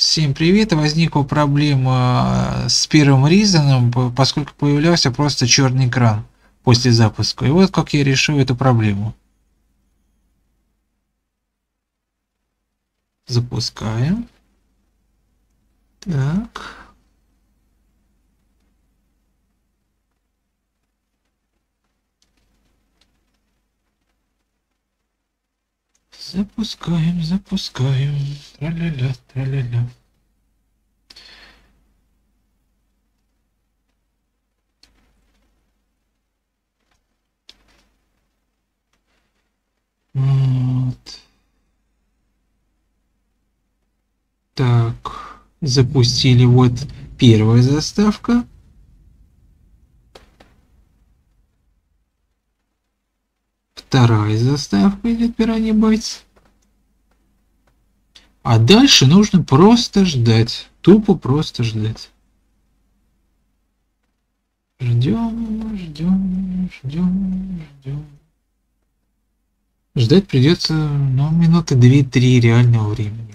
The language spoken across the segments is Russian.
Всем привет! Возникла проблема с первым ризаном, поскольку появлялся просто черный экран после запуска. И вот как я решил эту проблему. Запускаем. Так. Запускаем, запускаем. Тра-ля-ля, тра-ля-ля. Вот. Так, запустили вот первая заставка. Вторая заставка идет Пираньи Байтс. А дальше нужно просто ждать. Тупо просто ждать. Ждем, ждем, ждем, ждем. Ждать придется, ну, минуты 2-3 реального времени.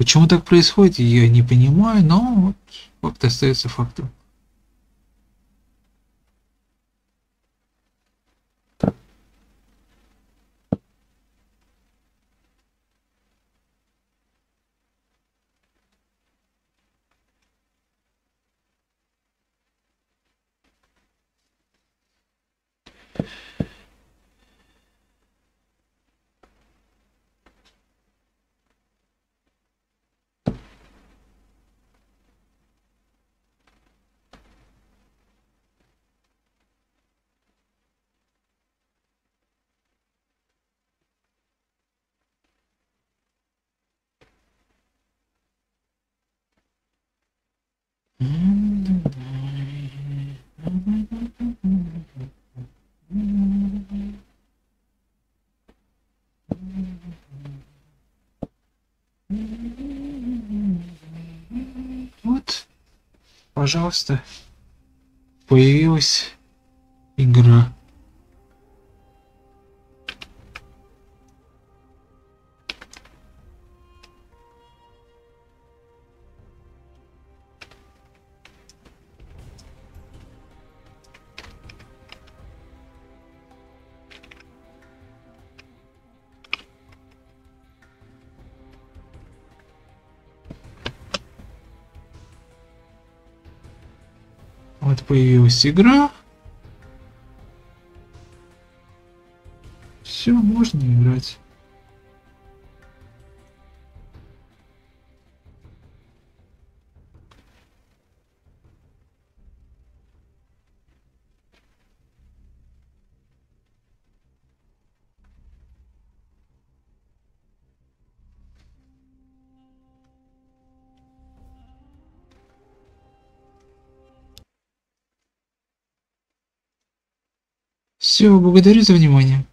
Почему так происходит, я не понимаю, но вот факт остается фактом. Вот, пожалуйста, появилась игра. Вот появилась игра. Все, можно играть. Все, благодарю за внимание.